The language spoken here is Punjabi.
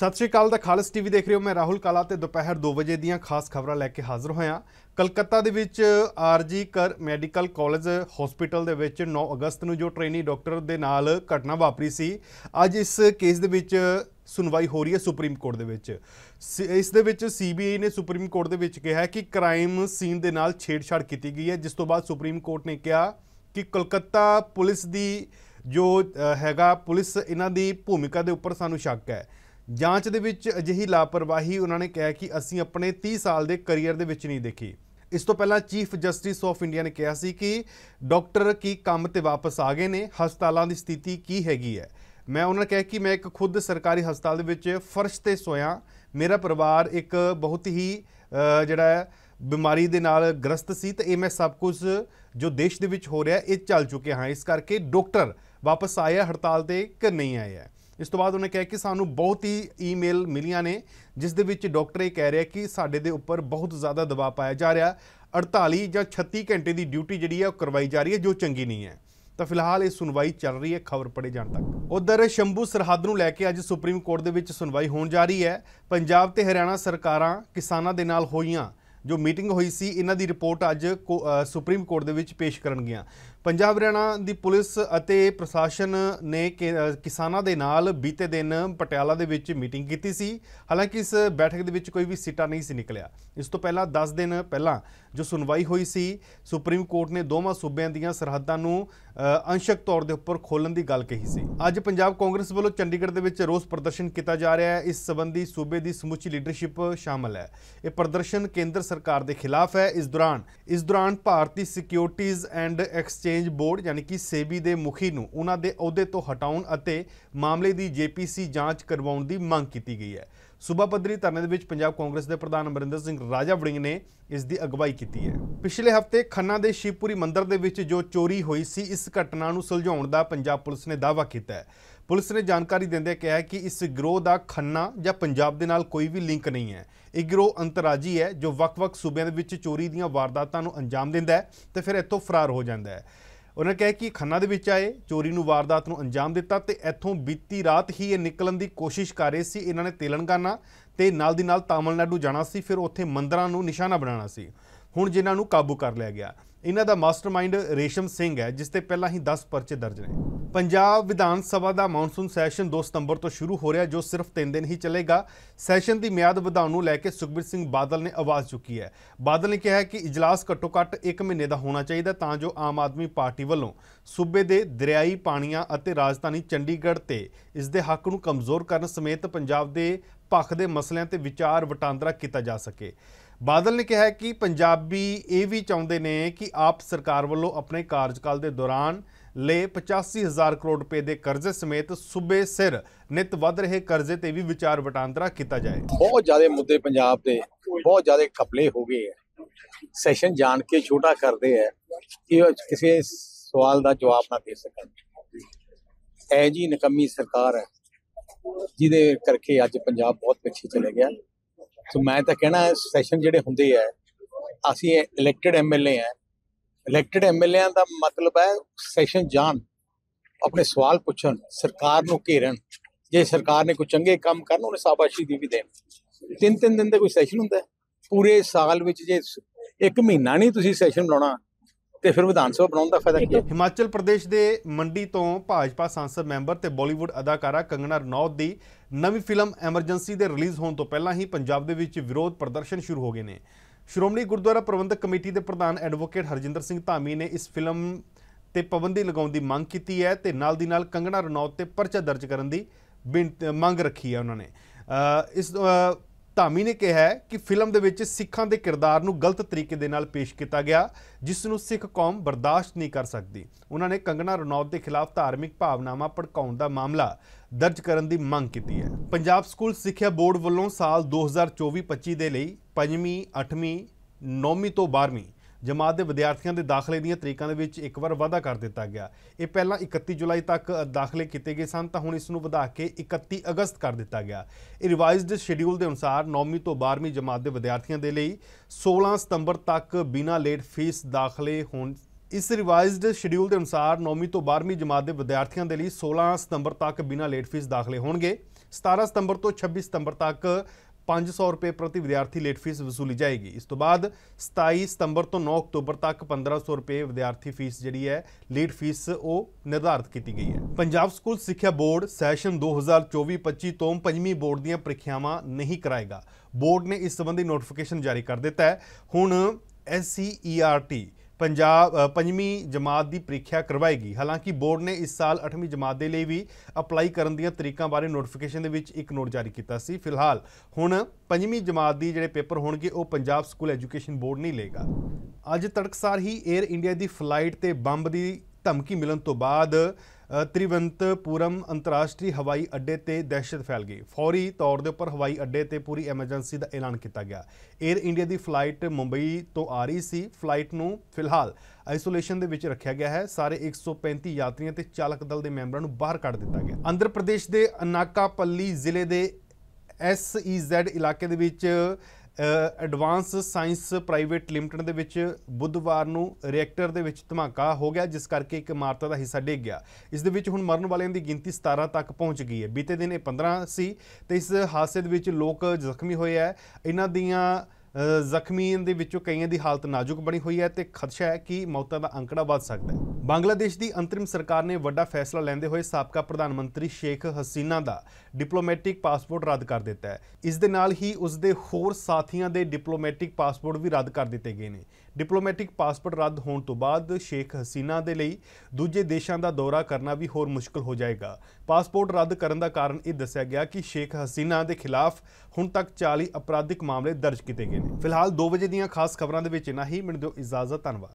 ਸਤਿ ਸ਼੍ਰੀ ਅਕਾਲ ਦਾ ਖਾਲਸ ਟੀਵੀ ਦੇਖ ਰਹੇ ਹੋ ਮੈਂ ਰਾਹੁਲ ਕਾਲਾ ਤੇ ਦੁਪਹਿਰ 2 ਵਜੇ ਦੀਆਂ ਖਾਸ ਖਬਰਾਂ ਲੈ ਕੇ ਹਾਜ਼ਰ ਹੋਇਆ। ਕਲਕੱਤਾ ਦੇ ਵਿੱਚ ਆਰਜੀ ਕਰ ਮੈਡੀਕਲ ਕਾਲਜ ਹਸਪੀਟਲ ਦੇ ਵਿੱਚ 9 ਅਗਸਤ ਨੂੰ ਜੋ ਟ੍ਰੇਨੀ ਡਾਕਟਰ ਦੇ ਨਾਲ ਘਟਨਾ ਵਾਪਰੀ ਸੀ, ਅੱਜ ਇਸ ਕੇਸ ਦੇ ਵਿੱਚ ਸੁਣਵਾਈ ਹੋ ਰਹੀ ਹੈ ਸੁਪਰੀਮ ਕੋਰਟ ਦੇ ਵਿੱਚ। ਸ- ਇਸ ਦੇ ਵਿੱਚ ਸੀਬੀਆਈ ਨੇ ਸੁਪਰੀਮ ਕੋਰਟ ਦੇ ਵਿੱਚ ਕਿਹਾ ਕਿ ਕ੍ਰਾਈਮ ਸੀਨ ਦੇ ਨਾਲ ਛੇੜਛਾੜ ਕੀਤੀ ਗਈ ਹੈ, ਜਿਸ ਤੋਂ ਬਾਅਦ ਸੁਪਰੀਮ ਕੋਰਟ ਨੇ ਕਿਹਾ ਕਿ ਕਲਕੱਤਾ ਪੁਲਿਸ ਦੀ ਜੋ ਹੈਗਾ ਪੁਲਿਸ, ਇਹਨਾਂ ਦੀ ਭੂਮਿਕਾ ਦੇ ਉੱਪਰ ਸਾਨੂੰ ਸ਼ੱਕ ਹੈ। ਜਾਂਚ ਦੇ ਵਿੱਚ ਅਜਿਹੀ ਲਾਪਰਵਾਹੀ ਉਹਨਾਂ ਨੇ ਕਿਹਾ ਕਿ ਅਸੀਂ ਆਪਣੇ 30 ਸਾਲ ਦੇ ਕੈਰੀਅਰ ਦੇ ਵਿੱਚ ਨਹੀਂ ਦੇਖੀ। ਇਸ ਤੋਂ ਪਹਿਲਾਂ ਚੀਫ ਜਸਟਿਸ ਆਫ ਇੰਡੀਆ ਨੇ ਕਿਹਾ ਸੀ ਕਿ ਡਾਕਟਰ ਕੀ ਕੰਮ ਤੇ ਵਾਪਸ ਆ ਗਏ ਨੇ, ਹਸਪਤਾਲਾਂ ਦੀ ਸਥਿਤੀ ਕੀ ਹੈਗੀ ਹੈ? ਮੈਂ ਉਹਨਾਂ ਨੇ ਕਿਹਾ ਕਿ ਮੈਂ ਇੱਕ ਖੁਦ ਸਰਕਾਰੀ ਹਸਪਤਾਲ ਦੇ ਵਿੱਚ ਫਰਸ਼ ਤੇ ਸੋਇਆ। ਮੇਰਾ ਪਰਿਵਾਰ ਇੱਕ ਬਹੁਤ ਹੀ ਜਿਹੜਾ ਬਿਮਾਰੀ ਦੇ ਨਾਲ ਗ੍ਰਸਤ ਸੀ ਤੇ ਇਹ ਮੈਂ ਸਭ ਕੁਝ ਜੋ ਦੇਸ਼ ਦੇ ਵਿੱਚ ਹੋ ਰਿਹਾ, ਇਹ ਚੱਲ ਚੁੱਕਿਆ ਹਾਂ। ਇਸ ਕਰਕੇ ਡਾਕਟਰ ਵਾਪਸ ਆਏ ਆ ਹੜਤਾਲ ਤੇ ਕਿ ਨਹੀਂ ਆਏ ਆ ਇਸ ਤੋਂ ਬਾਅਦ ਉਹਨੇ ਕਿਹਾ ਕਿ ਸਾਨੂੰ ਬਹੁਤ ਹੀ ਈਮੇਲ ਮਿਲੀਆਂ ਨੇ, ਜਿਸ ਦੇ ਵਿੱਚ ਡਾਕਟਰ ਇਹ ਕਹਿ ਰਿਹਾ ਕਿ ਸਾਡੇ ਦੇ ਉੱਪਰ ਬਹੁਤ ਜ਼ਿਆਦਾ ਦਬਾਅ ਪਾਇਆ ਜਾ ਰਿਹਾ। 48 ਜਾਂ 36 ਘੰਟੇ ਦੀ ਡਿਊਟੀ ਜਿਹੜੀ ਹੈ ਉਹ ਕਰਵਾਈ ਜਾ ਰਹੀ ਹੈ, ਜੋ ਚੰਗੀ ਨਹੀਂ ਹੈ। ਤਾਂ ਫਿਲਹਾਲ ਇਹ ਸੁਣਵਾਈ ਚੱਲ ਰਹੀ ਹੈ, ਖਬਰ ਪੜੇ ਜਾਣ ਤੱਕ। ਉਧਰ ਸ਼ੰਭੂ ਸਰਹੱਦ ਨੂੰ ਲੈ ਕੇ ਅੱਜ ਸੁਪਰੀਮ ਕੋਰਟ ਦੇ ਵਿੱਚ ਸੁਣਵਾਈ ਹੋਣ ਜਾ ਰਹੀ ਹੈ। ਪੰਜਾਬ ਤੇ ਹਰਿਆਣਾ ਸਰਕਾਰਾਂ ਕਿਸਾਨਾਂ ਦੇ ਨਾਲ ਹੋਈਆਂ, ਜੋ ਮੀਟਿੰਗ ਹੋਈ ਸੀ, ਇਹਨਾਂ ਦੀ ਰਿਪੋਰਟ ਅੱਜ ਕੋ- ਸੁਪਰੀਮ ਕੋਰਟ ਦੇ ਵਿੱਚ ਪੇਸ਼ ਕਰਨਗੀਆਂ। ਪੰਜਾਬ ਹਰਿਆਣਾ ਦੀ ਪੁਲਿਸ ਅਤੇ ਪ੍ਰਸ਼ਾਸਨ ਨੇ ਕਿ- ਕਿਸਾਨਾਂ ਦੇ ਨਾਲ ਬੀਤੇ ਦਿਨ ਪਟਿਆਲਾ ਦੇ ਵਿੱਚ ਮੀਟਿੰਗ ਕੀਤੀ ਸੀ। ਹਾਲਾਂਕਿ ਇਸ ਬੈਠਕ ਦੇ ਵਿੱਚ ਕੋਈ ਵੀ ਸਿੱਟਾ ਨਹੀਂ ਸੀ ਨਿਕਲਿਆ। ਇਸ ਤੋਂ ਪਹਿਲਾਂ 10 ਦਿਨ ਪਹਿਲਾਂ ਜੋ ਸੁਣਵਾਈ ਹੋਈ ਸੀ, ਸੁਪਰੀਮ ਕੋਰਟ ਨੇ ਦੋਵਾਂ ਸੂਬਿਆਂ ਦੀਆਂ ਸਰਹੱਦਾਂ ਨੂੰ ਅੰਸ਼ਕ ਤੌਰ ਦੇ ਉੱਪਰ ਖੋਲਣ ਦੀ ਗੱਲ ਕਹੀ ਸੀ। ਅੱਜ ਪੰਜਾਬ ਕਾਂਗਰਸ ਵੱਲੋਂ ਚੰਡੀਗੜ੍ਹ ਦੇ ਵਿੱਚ ਰੋਸ ਪ੍ਰਦਰਸ਼ਨ ਕੀਤਾ ਜਾ ਰਿਹਾ ਹੈ। ਇਸ ਸੰਬੰਧੀ ਸੂਬੇ ਦੀ ਸਮੁੱਚੀ ਲੀਡਰਸ਼ਿਪ ਸ਼ਾਮਲ ਹੈ। ਇਹ ਪ੍ਰਦਰਸ਼ਨ ਕੇਂਦਰ ਸਰਕਾਰ ਦੇ ਖਿਲਾਫ ਹੈ। ਇਸ ਦੌਰਾਨ ਇਸ ਦੌਰਾਨ ਭਾਰਤੀ ਸਿਕਿਉਰਿਟੀਜ਼ ਐਂਡ ਐਕਸਚੇਂਜ ਬੋਰਡ ਯਾਨੀ ਕਿ ਸੇਬੀ ਦੇ ਮੁਖੀ ਨੂੰ ਉਹਨਾਂ ਦੇ ਅਹੁਦੇ ਤੋਂ ਹਟਾਉਣ ਅਤੇ ਮਾਮਲੇ ਦੀ ਜੇਪੀਸੀ ਜਾਂਚ ਕਰਵਾਉਣ ਦੀ ਮੰਗ ਕੀਤੀ ਗਈ ਹੈ। ਸੂਬਾ ਪੱਧਰੀ ਧਰਨੇ ਦੇ ਵਿੱਚ ਪੰਜਾਬ ਕਾਂਗਰਸ ਦੇ ਪ੍ਰਧਾਨ ਅਮਰਿੰਦਰ ਸਿੰਘ ਰਾਜਾ ਵੜਿੰਗ ਨੇ ਇਸ ਦੀ ਅਗਵਾਈ ਕੀਤੀ ਹੈ। ਪਿਛਲੇ ਹਫ਼ਤੇ ਖੰਨਾ ਦੇ ਸ਼ਿਵਪੁਰੀ ਮੰਦਿਰ ਦੇ ਵਿੱਚ ਜੋ ਚੋਰੀ ਹੋਈ ਸੀ, ਇਸ ਘਟਨਾ ਨੂੰ ਸੁਲਝਾਉਣ ਦਾ ਪੰਜਾਬ ਪੁਲਿਸ ਨੇ ਦਾਅਵਾ ਕੀਤਾ ਹੈ। ਪੁਲਿਸ ਨੇ ਜਾਣਕਾਰੀ ਦਿੰਦਿਆਂ ਕਿਹਾ ਕਿ ਇਸ ਗਿਰੋਹ ਦਾ ਖੰਨਾ ਜਾਂ ਪੰਜਾਬ ਦੇ ਨਾਲ ਕੋਈ ਵੀ ਲਿੰਕ ਨਹੀਂ ਹੈ। ਇਹ ਗਿਰੋਹ ਅੰਤਰਰਾਜੀ ਹੈ, ਜੋ ਵੱਖ-ਵੱਖ ਸੂਬਿਆਂ ਦੇ ਵਿੱਚ ਚੋਰੀ ਦੀਆਂ ਵਾਰਦਾਤਾਂ ਨੂੰ ਅੰਜਾਮ ਦਿੰਦਾ ਹੈ ਤੇ ਫਿਰ ਇੱਥੋਂ ਫਰਾਰ ਹੋ ਜਾਂਦਾ ਹੈ। ਉਹਨਾਂ ਕਿਹਾ ਕਿ ਖੰਨਾ ਦੇ ਵਿੱਚ ਆਏ, ਚੋਰੀ ਨੂੰ ਵਾਰਦਾਤ ਨੂੰ ਅੰਜਾਮ ਦਿੱਤਾ ਤੇ ਇੱਥੋਂ ਬੀਤੀ ਰਾਤ ਹੀ ਇਹ ਨਿਕਲਣ ਦੀ ਕੋਸ਼ਿਸ਼ ਕਰ ਰਹੇ ਸੀ। ਇਹਨਾਂ ਨੇ ਤੇਲੰਗਾਨਾ ਤੇ ਨਾਲ ਦੀ ਨਾਲ ਤਾਮਿਲਨਾਡੂ ਜਾਣਾ ਸੀ, ਫਿਰ ਉੱਥੇ ਮੰਦਰਾਂ ਨੂੰ ਨਿਸ਼ਾਨਾ ਬਣਾਉਣਾ ਸੀ। ਹੁਣ ਜਿਨ੍ਹਾਂ ਨੂੰ ਕਾਬੂ ਕਰ ਲਿਆ ਗਿਆ। ਇਹਨਾਂ ਦਾ ਮਾਸਟਰਮਾਈਂਡ ਰੇਸ਼ਮ ਸਿੰਘ ਹੈ, ਜਿਸ ਤੇ ਪਹਿਲਾਂ ਹੀ 10 ਪਰਚੇ ਦਰਜ ਨੇ। ਪੰਜਾਬ ਵਿਧਾਨ ਸਭਾ ਦਾ ਮੌਨਸੂਨ ਸੈਸ਼ਨ 2 ਸਤੰਬਰ ਤੋਂ ਸ਼ੁਰੂ ਹੋ ਰਿਹਾ, ਜੋ ਸਿਰਫ 3 ਦਿਨ ਹੀ ਚੱਲੇਗਾ। ਸੈਸ਼ਨ ਦੀ ਮਿਆਦ ਵਧਾਉਣ ਨੂੰ ਲੈ ਕੇ ਸੁਖਬੀਰ ਸਿੰਘ ਬਾਦਲ ਨੇ ਆਵਾਜ਼ ਚੁੱਕੀ ਹੈ। ਬਾਦਲ ਨੇ ਕਿਹਾ ਹੈ ਕਿ ਇਜਲਾਸ ਘੱਟੋ-ਘੱਟ 1 ਮਹੀਨੇ ਦਾ ਹੋਣਾ ਚਾਹੀਦਾ, ਤਾਂ ਜੋ ਆਮ ਆਦਮੀ ਪਾਰਟੀ ਵੱਲੋਂ ਸੂਬੇ ਦੇ ਦਰਿਆਈ ਪਾਣੀਆਂ ਅਤੇ ਰਾਜਧਾਨੀ ਚੰਡੀਗੜ੍ਹ ਤੇ ਇਸ ਦੇ ਹੱਕ ਨੂੰ ਕਮਜ਼ੋਰ ਕਰਨ ਸਮੇਤ ਪੰਜਾਬ ਦੇ ਪੱਖ ਦੇ ਮਸਲਿਆਂ ਤੇ ਵਿਚਾਰ ਵਟਾਂਦਰਾ ਕੀਤਾ ਜਾ ਸਕੇ। ਬਾਦਲ ਨੇ ਕਿਹਾ ਕਿ ਪੰਜਾਬੀ ਇਹ ਵੀ ਚਾਹੁੰਦੇ ਨੇ ਕਿ ਆਪ ਸਰਕਾਰ ਵੱਲੋਂ ਆਪਣੇ ਕਾਰਜਕਾਲ ਦੇ ਦੌਰਾਨ ਲਏ 85000 ਕਰੋੜ ਰੁਪਏ ਦੇ ਕਰਜ਼ੇ ਸਮੇਤ ਸੂਬੇ ਸਿਰ ਨਿਤ ਵੱਧ ਰਹੇ ਕਰਜ਼ੇ ਤੇ ਵੀ ਵਿਚਾਰ ਵਟਾਂਦਰਾ ਕੀਤਾ ਜਾਏ। ਬਹੁਤ ਜ਼ਿਆਦਾ ਮੁੱਦੇ ਪੰਜਾਬ ਦੇ ਬਹੁਤ ਜ਼ਿਆਦਾ ਕਪਲੇ ਹੋ ਗਏ ਹੈ। ਸੈਸ਼ਨ ਜਾਣ ਕੇ ਛੋਟਾ ਕਰਦੇ ਹੈ ਕਿ ਕਿਸੇ ਸਵਾਲ ਦਾ ਜਵਾਬ ਨਾ ਦੇ ਸਕਣ। ਐ ਜੀ ਨਕਮੀ ਸਰਕਾਰ ਹੈ। ਜਿਹਦੇ ਕਰਕੇ ਅੱਜ ਪੰਜਾਬ ਬਹੁਤ ਪਿੱਛੇ ਚਲੇ ਗਿਆ। ਸੋ ਮੈਂ ਤਾਂ ਕਹਿਣਾ ਸੈਸ਼ਨ ਜਿਹੜੇ ਹੁੰਦੇ ਹੈ ਅਸੀਂ ਇਲੈਕਟਡ ਐਮਐਲਏ ਹੈ ਇਲੈਕਟਡ ਐਮਐਲਏਆਂ ਦਾ ਮਤਲਬ ਹੈ ਸੈਸ਼ਨ ਜਾਣ, ਆਪਣੇ ਸਵਾਲ ਪੁੱਛਣ, ਸਰਕਾਰ ਨੂੰ ਘੇਰਨ। ਜੇ ਸਰਕਾਰ ਨੇ ਕੋਈ ਚੰਗੇ ਕੰਮ ਕਰਨ, ਉਹਨੇ ਸ਼ਾਬਾਸ਼ੀ ਦੀ ਵੀ ਦੇਣ। ਤਿੰਨ ਤਿੰਨ ਦਿਨ ਦਾ ਕੋਈ ਸੈਸ਼ਨ ਹੁੰਦਾ। ਪੂਰੇ ਸਾਲ ਵਿੱਚ ਜੇ ਇੱਕ ਮਹੀਨਾ ਨਹੀਂ ਤੁਸੀਂ ਸੈਸ਼ਨ ਲਾਉਣਾ ਤੇ ਫਿਰ ਵਿਧਾਨ ਸਭਾ ਬਣਾਉਣ ਦਾ ਫਾਇਦਾ ਕੀ ਹੈ? ਹਿਮਾਚਲ ਪ੍ਰਦੇਸ਼ ਦੇ ਮੰਡੀ ਤੋਂ ਭਾਜਪਾ ਸੰਸਦ ਮੈਂਬਰ ਤੇ ਬਾਲੀਵੁੱਡ ਅਦਾਕਾਰਾ ਕੰਗਨਾ ਰਣੌਤ ਦੀ ਨਵੀਂ ਫਿਲਮ ਐਮਰਜੈਂਸੀ ਦੇ ਰਿਲੀਜ਼ ਹੋਣ ਤੋਂ ਪਹਿਲਾਂ ਹੀ ਪੰਜਾਬ ਦੇ ਵਿੱਚ ਵਿਰੋਧ ਪ੍ਰਦਰਸ਼ਨ ਸ਼ੁਰੂ ਹੋ ਗਏ ਨੇ। ਸ਼੍ਰੋਮਣੀ ਗੁਰਦੁਆਰਾ ਪ੍ਰਬੰਧਕ ਕਮੇਟੀ ਦੇ ਪ੍ਰਧਾਨ ਐਡਵੋਕੇਟ ਹਰਜਿੰਦਰ ਸਿੰਘ ਧਾਮੀ ਨੇ ਇਸ ਫਿਲਮ ਤੇ ਪਾਬੰਦੀ ਲਗਾਉਣ ਦੀ ਮੰਗ ਕੀਤੀ ਹੈ ਤੇ ਨਾਲ ਦੀ ਨਾਲ ਕੰਗਣਾ ਰਣੌਤ ਤੇ ਪਰਚਾ ਦਰਜ ਕਰਨ ਦੀ ਬੇਨਤੀ- ਮੰਗ ਰੱਖੀ ਹੈ ਉਹਨਾਂ ਨੇ। ਇਸ ਧਾਮੀ ਨੇ ਕਿਹਾ ਕਿ ਫਿਲਮ ਦੇ ਵਿੱਚ ਸਿੱਖਾਂ ਦੇ ਕਿਰਦਾਰ ਨੂੰ ਗਲਤ ਤਰੀਕੇ ਦੇ ਨਾਲ ਪੇਸ਼ ਕੀਤਾ ਗਿਆ, ਜਿਸ ਨੂੰ ਸਿੱਖ ਕੌਮ ਬਰਦਾਸ਼ਤ ਨਹੀਂ ਕਰ ਸਕਦੀ। ਉਹਨਾਂ ਨੇ ਕੰਗਣਾ ਰਣੌਤ ਦੇ ਖਿਲਾਫ ਧਾਰਮਿਕ ਭਾਵਨਾਵਾਂ ਭੜਕਾਉਣ ਦਾ ਮਾਮਲਾ ਦਰਜ ਕਰਨ ਦੀ ਮੰਗ ਕੀਤੀ ਹੈ। ਪੰਜਾਬ ਸਕੂਲ ਸਿੱਖਿਆ ਬੋਰਡ ਵੱਲੋਂ ਸਾਲ 2024-25 ਦੇ ਲਈ 5ਵੀਂ 8ਵੀਂ 9ਵੀਂ ਤੋਂ 12ਵੀਂ ਜਮਾਤ ਦੇ ਵਿਦਿਆਰਥੀਆਂ ਦੇ ਦਾਖਲੇ ਦੀਆਂ ਤਰੀਕਾਂ ਦੇ ਵਿੱਚ ਇੱਕ ਵਾਰ ਵਾਧਾ ਕਰ ਦਿੱਤਾ ਗਿਆ। ਇਹ ਪਹਿਲਾਂ 31 ਜੁਲਾਈ ਤੱਕ ਦਾਖਲੇ ਕੀਤੇ ਗਏ ਸਨ, ਤਾਂ ਹੁਣ ਇਸ ਨੂੰ ਵਧਾ ਕੇ 31 ਅਗਸਤ ਕਰ ਦਿੱਤਾ ਗਿਆ। ਇਹ ਰਿਵਾਈਜ਼ਡ ਸ਼ਡਿਊਲ ਦੇ ਅਨੁਸਾਰ 9ਵੀਂ ਤੋਂ 12ਵੀਂ ਜਮਾਤ ਦੇ ਵਿਦਿਆਰਥੀਆਂ ਦੇ ਲਈ 16 ਸਤੰਬਰ ਤੱਕ ਬਿਨਾਂ ਲੇਟ ਫੀਸ ਦਾਖਲੇ ਹੋਣ ਇਸ ਰਿਵਾਈਜ਼ਡ ਸ਼ਡਿਊਲ ਦੇ ਅਨੁਸਾਰ 9ਵੀਂ ਤੋਂ 12ਵੀਂ ਜਮਾਤ ਦੇ ਵਿਦਿਆਰਥੀਆਂ ਦੇ ਲਈ 16 ਸਤੰਬਰ ਤੱਕ ਬਿਨਾਂ ਲੇਟ ਫੀਸ ਦਾਖਲੇ ਹੋਣਗੇ। 17 ਸਤੰਬਰ ਤੋਂ 26 ਸਤੰਬਰ ਤੱਕ 500 ਰੁਪਏ ਪ੍ਰਤੀ ਵਿਦਿਆਰਥੀ ਲੇਟ ਫੀਸ ਵਸੂਲੀ ਜਾਏਗੀ। ਇਸ ਤੋਂ ਬਾਅਦ 27 ਸਤੰਬਰ ਤੋਂ 9 ਅਕਤੂਬਰ ਤੱਕ 1500 ਰੁਪਏ ਵਿਦਿਆਰਥੀ ਫੀਸ ਜਿਹੜੀ ਹੈ ਲੇਟ ਫੀਸ ਉਹ ਨਿਰਧਾਰਤ ਕੀਤੀ ਗਈ ਹੈ। ਪੰਜਾਬ ਸਕੂਲ ਸਿੱਖਿਆ ਬੋਰਡ ਸੈਸ਼ਨ 2024-25 ਤੋਂ ਪੰਜਵੀਂ ਬੋਰਡ ਦੀਆਂ ਪ੍ਰੀਖਿਆਵਾਂ ਨਹੀਂ ਕਰਾਏਗਾ। ਬੋਰਡ ਨੇ ਇਸ ਸੰਬੰਧੀ ਨੋਟੀਫਿਕੇਸ਼ਨ ਜਾਰੀ ਕਰ ਦਿੱਤਾ ਹੈ। ਹੁਣ SCERT ਪੰਜਾਬ ਪੰਜਵੀਂ ਜਮਾਤ ਦੀ ਪ੍ਰੀਖਿਆ ਕਰਵਾਏਗੀ। ਹਾਲਾਂਕਿ ਬੋਰਡ ਨੇ ਇਸ ਸਾਲ 8ਵੀਂ ਜਮਾਤ ਦੇ ਲਈ ਵੀ ਅਪਲਾਈ ਕਰਨ ਦੀਆਂ ਤਰੀਕਾਂ ਬਾਰੇ ਨੋਟੀਫਿਕੇਸ਼ਨ ਦੇ ਵਿੱਚ ਇੱਕ ਨੋਟ ਜਾਰੀ ਕੀਤਾ ਸੀ। ਫਿਲਹਾਲ ਹੁਣ ਪੰਜਵੀਂ ਜਮਾਤ ਦੀ ਜਿਹੜੇ ਪੇਪਰ ਹੋਣਗੇ, ਉਹ ਪੰਜਾਬ ਸਕੂਲ ਐਜੂਕੇਸ਼ਨ ਬੋਰਡ ਨਹੀਂ ਲਏਗਾ। ਅੱਜ ਤੜਕਸਾਰ ਹੀ 에ਅਰ ਇੰਡੀਆ ਦੀ ਫਲਾਈਟ ਤੇ ਬੰਬ ਦੀ ਧਮਕੀ ਮਿਲਣ ਤੋਂ ਬਾਅਦ ਤ੍ਰਿਵੰਤਪੁਰਮ ਅੰਤਰਰਾਸ਼ਟਰੀ ਹਵਾਈ ਅੱਡੇ ਤੇ ਦਹਿਸ਼ਤ ਫੈਲ ਗਈ। ਫੌਰੀ ਤੌਰ ਦੇ ਉੱਪਰ ਹਵਾਈ ਅੱਡੇ ਤੇ ਪੂਰੀ ਐਮਰਜੈਂਸੀ ਦਾ ਐਲਾਨ ਕੀਤਾ ਗਿਆ। 에ਅਰ ਇੰਡੀਆ ਦੀ ਫਲਾਈਟ ਮੁੰਬਈ ਤੋਂ ਆ ਰਹੀ ਸੀ। ਫਲਾਈਟ ਨੂੰ ਫਿਲਹਾਲ ਆਈਸੋਲੇਸ਼ਨ ਦੇ ਵਿੱਚ ਰੱਖਿਆ ਗਿਆ ਹੈ। ਸਾਰੇ 135 ਯਾਤਰੀਆਂ ਤੇ ਚਾਲਕ ਦਲ ਦੇ ਮੈਂਬਰਾਂ ਨੂੰ ਬਾਹਰ ਕੱਢ ਦਿੱਤਾ ਗਿਆ। ਆਂਧਰ ਪ੍ਰਦੇਸ਼ ਦੇ ਅਨਾਕਾਪੱਲੀ ਜ਼ਿਲ੍ਹੇ ਦੇ SEZ ਇਲਾਕੇ ਦੇ ਵਿੱਚ ਐਡਵਾਂਸ ਸਾਇੰਸ ਪ੍ਰਾਈਵੇਟ ਲਿਮਟਿਡ ਦੇ ਵਿੱਚ ਬੁੱਧਵਾਰ ਨੂੰ ਰਿਐਕਟਰ ਦੇ ਵਿੱਚ ਧਮਾਕਾ ਹੋ ਗਿਆ, ਜਿਸ ਕਰਕੇ ਇੱਕ ਇਮਾਰਤ ਦਾ ਹਿੱਸਾ ਡਿੱਗ ਗਿਆ। ਇਸ ਦੇ ਵਿੱਚ ਹੁਣ ਮਰਨ ਵਾਲਿਆਂ ਦੀ ਗਿਣਤੀ 17 ਤੱਕ ਪਹੁੰਚ ਗਈ ਹੈ। ਬੀਤੇ ਦਿਨ ਇਹ 15 ਸੀ ਤੇ ਇਸ ਹਾਦਸੇ ਦੇ ਵਿੱਚ ਲੋਕ ਜ਼ਖਮੀ ਹੋਏ ਹੈ। ਇਹਨਾਂ ਦੀਆਂ ਜ਼ਖਮੀਆਂ ਦੇ ਵਿੱਚੋਂ ਕਈਆਂ ਦੀ ਹਾਲਤ ਨਾਜ਼ੁਕ ਬਣੀ ਹੋਈ ਹੈ ਤੇ ਖਦਸ਼ਾ ਹੈ ਕਿ ਮੌਤਾਂ ਦਾ ਅੰਕੜਾ ਵੱਧ ਸਕਦਾ ਹੈ। ਬੰਗਲਾਦੇਸ਼ ਦੀ ਅੰਤਰਿਮ ਸਰਕਾਰ ਨੇ ਵੱਡਾ ਫੈਸਲਾ ਲੈਂਦੇ ਹੋਏ ਸਾਬਕਾ ਪ੍ਰਧਾਨ ਮੰਤਰੀ ਸ਼ੇਖ ਹਸੀਨਾ ਦਾ ਡਿਪਲੋਮੈਟਿਕ ਪਾਸਪੋਰਟ ਰੱਦ ਕਰ ਦਿੱਤਾ ਹੈ। ਇਸ ਦੇ ਨਾਲ ਹੀ ਉਸ ਦੇ ਹੋਰ ਸਾਥੀਆਂ ਦੇ ਡਿਪਲੋਮੈਟਿਕ ਪਾਸਪੋਰਟ ਵੀ ਰੱਦ ਕਰ ਦਿੱਤੇ ਗਏ ਨੇ। ਡਿਪਲੋਮੈਟਿਕ ਪਾਸਪੋਰਟ ਰੱਦ ਹੋਣ ਤੋਂ ਬਾਅਦ ਸ਼ੇਖ ਹਸੀਨਾ ਦੇ ਲਈ ਦੂਜੇ ਦੇਸ਼ਾਂ ਦਾ ਦੌਰਾ ਕਰਨਾ ਵੀ ਹੋਰ ਮੁਸ਼ਕਲ ਹੋ ਜਾਏਗਾ। ਪਾਸਪੋਰਟ ਰੱਦ ਕਰਨ ਦਾ ਕਾਰਨ ਇਹ ਦੱਸਿਆ ਗਿਆ ਕਿ ਸ਼ੇਖ ਹਸੀਨਾ ਦੇ ਖਿਲਾਫ ਹੁਣ ਤੱਕ 40 ਅਪਰਾਧਿਕ ਮਾਮਲੇ ਦਰਜ ਕੀਤੇ ਗਏ ਨੇ। ਫਿਲਹਾਲ 2 ਵਜੇ ਦੀਆਂ ਖਾਸ ਖਬਰਾਂ ਦੇ ਵਿੱਚ ਇਨਾ ਹੀ। ਮੈਨੂੰ ਦਿਓ ਇਜਾਜ਼ਤ, ਧੰਨਵਾਦ।